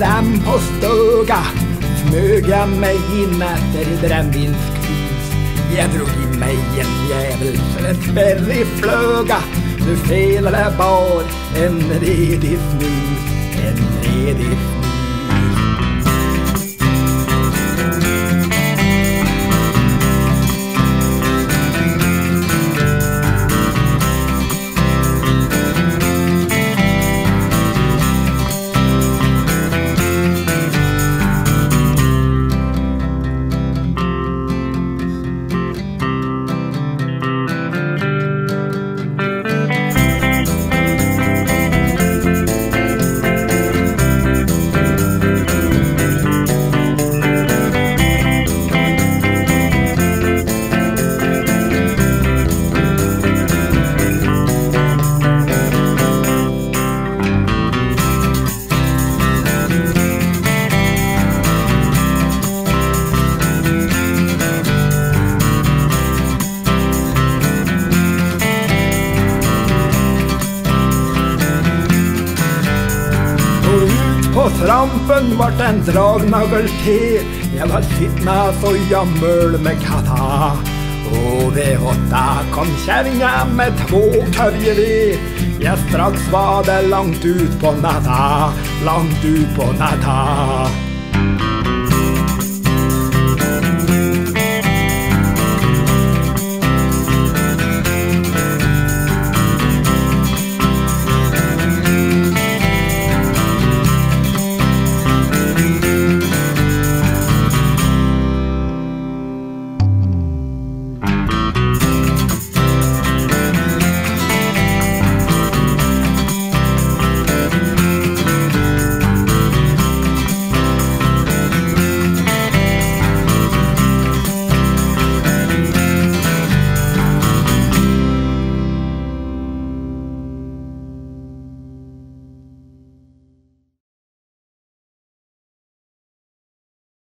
dem på støga smøg jeg meg inn etter brennevinskvis. Jeg dro i meg en jævel for en sperr i fløga. Nu feler det bar en redig snus, en redig snus. På trampen vart en dragnagel til. Jeg var sittende så jammøl med katta. Og ved åtta kom kjerringa med två ved. Ja, straks var det langt ut på natta, langt ut på natta.